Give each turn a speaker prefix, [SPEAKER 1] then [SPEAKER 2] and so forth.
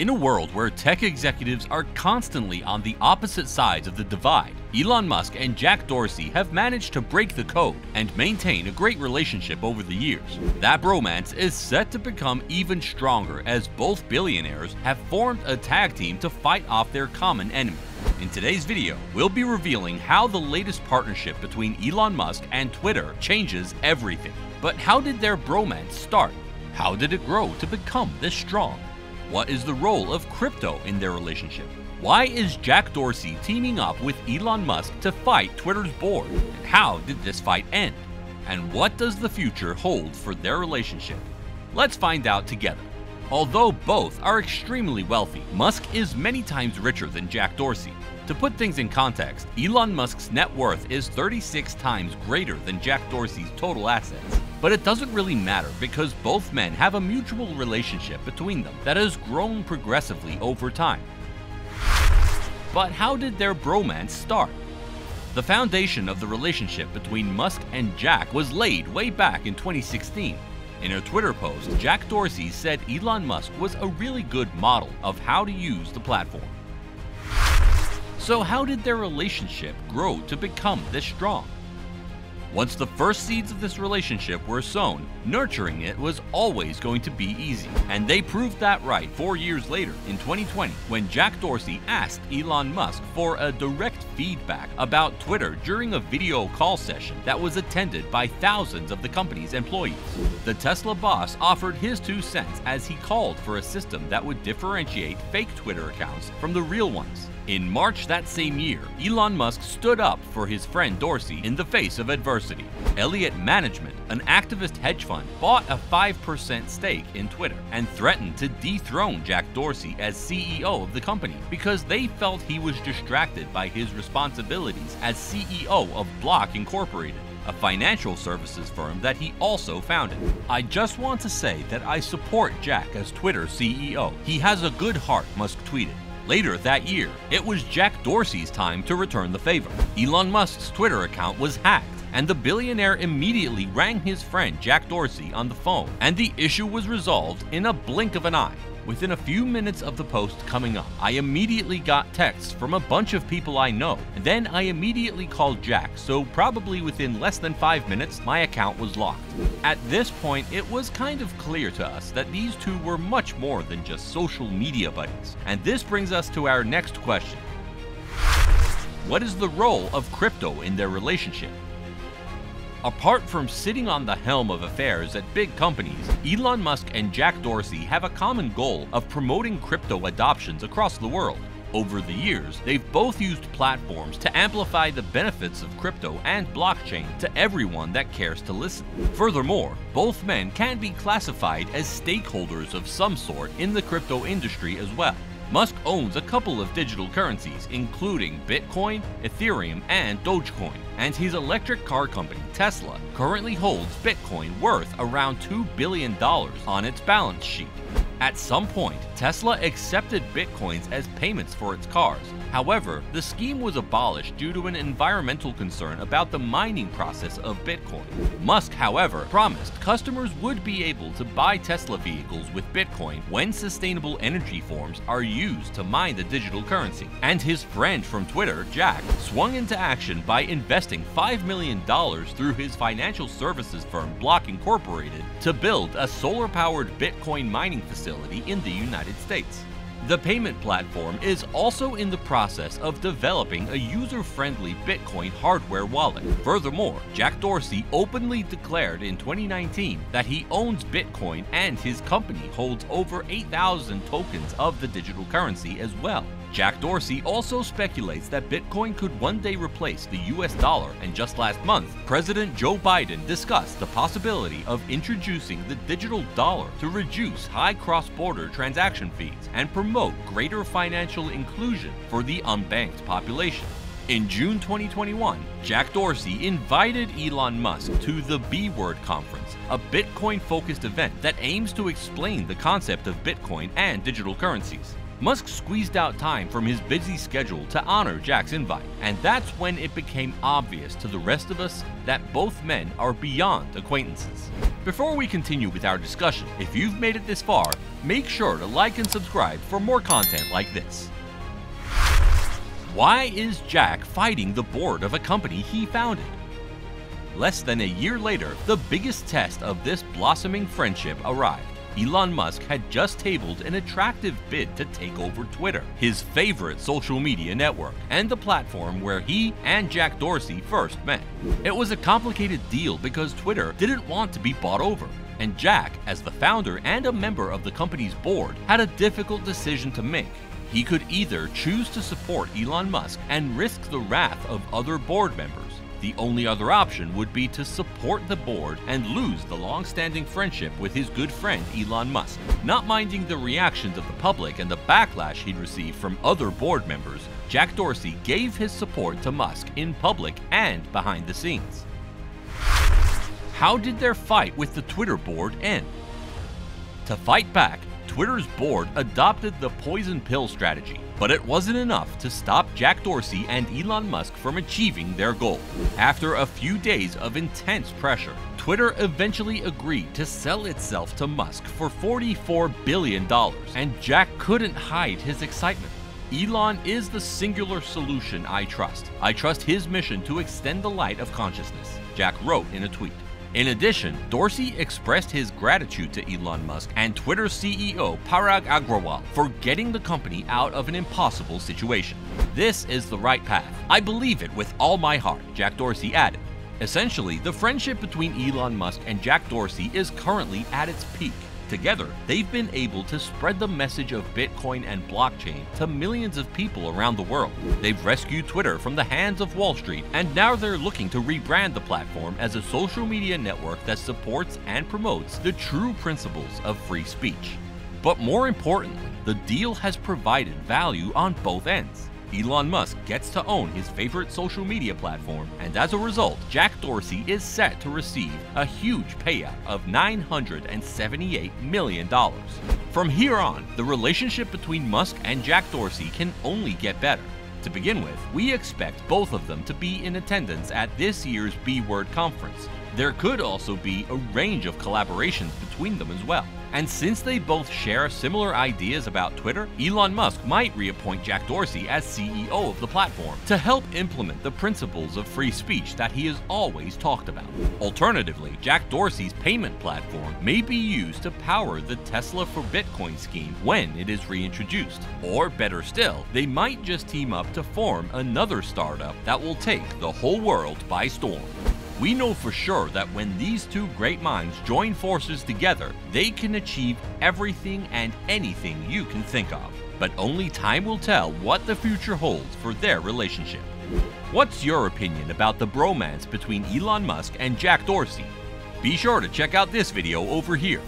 [SPEAKER 1] In a world where tech executives are constantly on the opposite sides of the divide, Elon Musk and Jack Dorsey have managed to break the code and maintain a great relationship over the years. That bromance is set to become even stronger as both billionaires have formed a tag team to fight off their common enemy. In today's video, we'll be revealing how the latest partnership between Elon Musk and Twitter changes everything. But how did their bromance start? How did it grow to become this strong? What is the role of crypto in their relationship? Why is Jack Dorsey teaming up with Elon Musk to fight Twitter's board? And how did this fight end? And what does the future hold for their relationship? Let's find out together. Although both are extremely wealthy, Musk is many times richer than Jack Dorsey. To put things in context, Elon Musk's net worth is 36 times greater than Jack Dorsey's total assets. But it doesn't really matter because both men have a mutual relationship between them that has grown progressively over time. But how did their bromance start? The foundation of the relationship between Musk and Jack was laid way back in 2016. In a Twitter post, Jack Dorsey said Elon Musk was a really good model of how to use the platform. So how did their relationship grow to become this strong? Once the first seeds of this relationship were sown, nurturing it was always going to be easy. And they proved that right four years later, in 2020, when Jack Dorsey asked Elon Musk for a direct feedback about Twitter during a video call session that was attended by thousands of the company's employees. The Tesla boss offered his two cents as he called for a system that would differentiate fake Twitter accounts from the real ones. In March that same year, Elon Musk stood up for his friend Dorsey in the face of adversity. Elliott Management, an activist hedge fund, bought a 5% stake in Twitter and threatened to dethrone Jack Dorsey as CEO of the company because they felt he was distracted by his responsibilities as CEO of Block Incorporated a financial services firm that he also founded. I just want to say that I support Jack as Twitter CEO. He has a good heart, Musk tweeted. Later that year, it was Jack Dorsey's time to return the favor. Elon Musk's Twitter account was hacked, and the billionaire immediately rang his friend Jack Dorsey on the phone, and the issue was resolved in a blink of an eye. Within a few minutes of the post coming up, I immediately got texts from a bunch of people I know, and then I immediately called Jack, so probably within less than 5 minutes, my account was locked. At this point, it was kind of clear to us that these two were much more than just social media buddies. And this brings us to our next question. What is the role of crypto in their relationship? Apart from sitting on the helm of affairs at big companies, Elon Musk and Jack Dorsey have a common goal of promoting crypto adoptions across the world. Over the years, they've both used platforms to amplify the benefits of crypto and blockchain to everyone that cares to listen. Furthermore, both men can be classified as stakeholders of some sort in the crypto industry as well. Musk owns a couple of digital currencies, including Bitcoin, Ethereum, and Dogecoin, and his electric car company, Tesla, currently holds Bitcoin worth around $2 billion on its balance sheet. At some point, Tesla accepted bitcoins as payments for its cars. However, the scheme was abolished due to an environmental concern about the mining process of Bitcoin. Musk, however, promised customers would be able to buy Tesla vehicles with Bitcoin when sustainable energy forms are used to mine the digital currency. And his friend from Twitter, Jack, swung into action by investing $5 million through his financial services firm Block Incorporated to build a solar-powered Bitcoin mining facility in the United United States. The payment platform is also in the process of developing a user-friendly Bitcoin hardware wallet. Furthermore, Jack Dorsey openly declared in 2019 that he owns Bitcoin and his company holds over 8,000 tokens of the digital currency as well. Jack Dorsey also speculates that Bitcoin could one day replace the US dollar, and just last month, President Joe Biden discussed the possibility of introducing the digital dollar to reduce high cross-border transaction fees and promote greater financial inclusion for the unbanked population. In June 2021, Jack Dorsey invited Elon Musk to the B Word Conference, a Bitcoin focused event that aims to explain the concept of Bitcoin and digital currencies. Musk squeezed out time from his busy schedule to honor Jack's invite, and that's when it became obvious to the rest of us that both men are beyond acquaintances. Before we continue with our discussion, if you've made it this far, make sure to like and subscribe for more content like this. Why is Jack fighting the board of a company he founded? Less than a year later, the biggest test of this blossoming friendship arrived. Elon Musk had just tabled an attractive bid to take over Twitter, his favorite social media network, and the platform where he and Jack Dorsey first met. It was a complicated deal because Twitter didn't want to be bought over, and Jack, as the founder and a member of the company's board, had a difficult decision to make. He could either choose to support Elon Musk and risk the wrath of other board members, the only other option would be to support the board and lose the long-standing friendship with his good friend Elon Musk. Not minding the reactions of the public and the backlash he'd received from other board members, Jack Dorsey gave his support to Musk in public and behind the scenes. How did their fight with the Twitter board end? To fight back, Twitter's board adopted the poison pill strategy, but it wasn't enough to stop Jack Dorsey and Elon Musk from achieving their goal. After a few days of intense pressure, Twitter eventually agreed to sell itself to Musk for $44 billion, and Jack couldn't hide his excitement. Elon is the singular solution I trust. I trust his mission to extend the light of consciousness, Jack wrote in a tweet. In addition, Dorsey expressed his gratitude to Elon Musk and Twitter CEO Parag Agrawal for getting the company out of an impossible situation. This is the right path. I believe it with all my heart, Jack Dorsey added. Essentially, the friendship between Elon Musk and Jack Dorsey is currently at its peak. Together, they've been able to spread the message of Bitcoin and blockchain to millions of people around the world. They've rescued Twitter from the hands of Wall Street, and now they're looking to rebrand the platform as a social media network that supports and promotes the true principles of free speech. But more importantly, the deal has provided value on both ends. Elon Musk gets to own his favorite social media platform, and as a result, Jack Dorsey is set to receive a huge payout of $978 million. From here on, the relationship between Musk and Jack Dorsey can only get better. To begin with, we expect both of them to be in attendance at this year's B Word conference. There could also be a range of collaborations between them as well. And since they both share similar ideas about Twitter, Elon Musk might reappoint Jack Dorsey as CEO of the platform to help implement the principles of free speech that he has always talked about. Alternatively, Jack Dorsey's payment platform may be used to power the Tesla for Bitcoin scheme when it is reintroduced. Or better still, they might just team up to form another startup that will take the whole world by storm. We know for sure that when these two great minds join forces together, they can achieve everything and anything you can think of. But only time will tell what the future holds for their relationship. What's your opinion about the bromance between Elon Musk and Jack Dorsey? Be sure to check out this video over here.